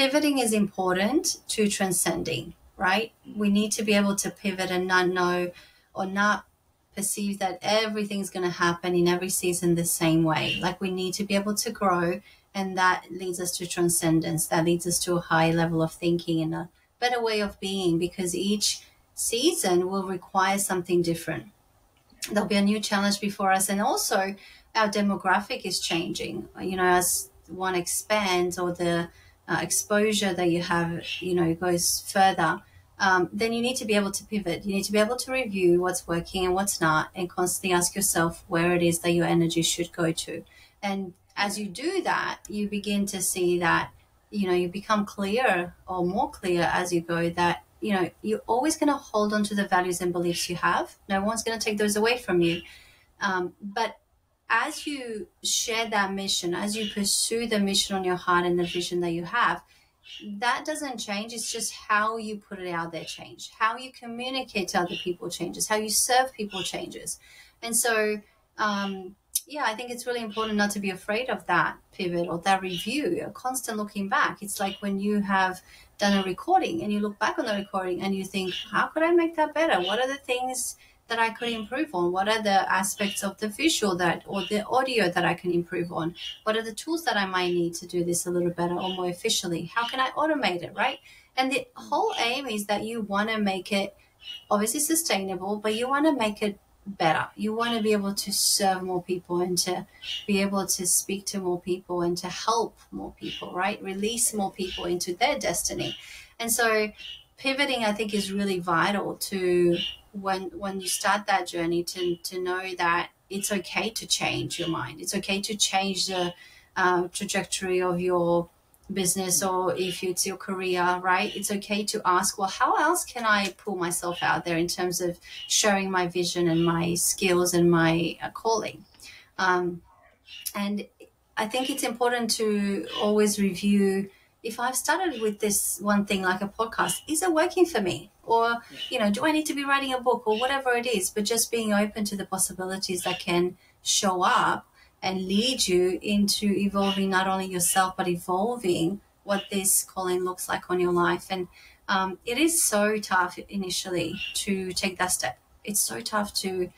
pivoting is important to transcending, right? We need to be able to pivot and not know or not perceive that everything's going to happen in every season the same way. Like we need to be able to grow, and that leads us to transcendence. That leads us to a high level of thinking and a better way of being because each season will require something different. There'll be a new challenge before us, and also our demographic is changing. You know, as one expands or the uh, exposure that you have, you know, goes further um, then you need to be able to pivot. You need to be able to review what's working and what's not, and constantly ask yourself where it is that your energy should go to. And as you do that, you begin to see that, you know, you become clear or more clear as you go that, you know, you're always going to hold on to the values and beliefs you have. No one's going to take those away from you. Um, but as you share that mission, as you pursue the mission on your heart and the vision that you have, that doesn't change. It's just how you put it out there change. How you communicate to other people changes. How you serve people changes. And so, um, yeah, I think it's really important not to be afraid of that pivot or that review, a constant looking back. It's like when you have done a recording and you look back on the recording and you think, how could I make that better? What are the things that I could improve on? What are the aspects of the visual that or the audio that I can improve on? What are the tools that I might need to do this a little better or more efficiently? How can I automate it, right? And the whole aim is that you want to make it obviously sustainable, but you want to make it better. You want to be able to serve more people and to be able to speak to more people and to help more people, right? Release more people into their destiny. And so pivoting, I think, is really vital to when when you start that journey to to know that it's okay to change your mind. It's okay to change the uh, trajectory of your business or if it's your career, right? It's okay to ask, well, how else can I pull myself out there in terms of sharing my vision and my skills and my uh, calling? Um, and I think it's important to always review if I've started with this one thing like a podcast, is it working for me? Or, you know, do I need to be writing a book or whatever it is? But just being open to the possibilities that can show up and lead you into evolving not only yourself, but evolving what this calling looks like on your life. And um, it is so tough initially to take that step. It's so tough to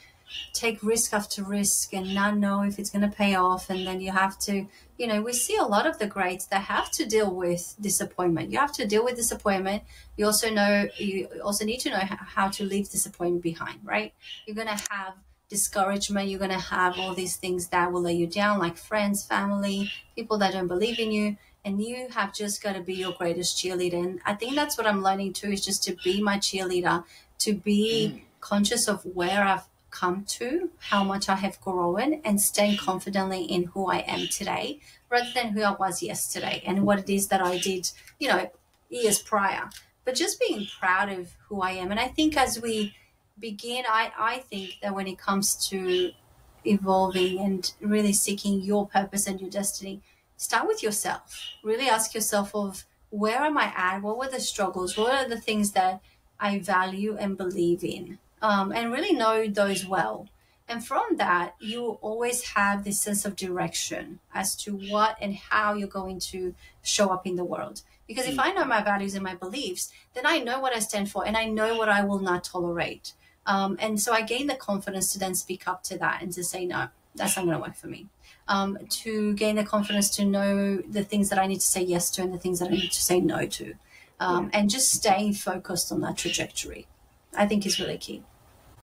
take risk after risk and not know if it's going to pay off. And then you have to, you know, we see a lot of the greats that have to deal with disappointment. You have to deal with disappointment. You also know, you also need to know how to leave disappointment behind, right? You're going to have discouragement. You're going to have all these things that will lay you down, like friends, family, people that don't believe in you. And you have just got to be your greatest cheerleader. And I think that's what I'm learning too is just to be my cheerleader, to be mm. conscious of where I've come to, how much I have grown, and staying confidently in who I am today rather than who I was yesterday and what it is that I did, you know, years prior. But just being proud of who I am. And I think as we begin, I, I think that when it comes to evolving and really seeking your purpose and your destiny, start with yourself. Really ask yourself of where am I at? What were the struggles? What are the things that I value and believe in? Um, and really know those well. And from that, you always have this sense of direction as to what and how you're going to show up in the world. Because if mm. I know my values and my beliefs, then I know what I stand for and I know what I will not tolerate. Um, and so I gain the confidence to then speak up to that and to say, no, that's not going to work for me. Um, to gain the confidence to know the things that I need to say yes to and the things that I need to say no to. Um, and just staying focused on that trajectory, I think is really key.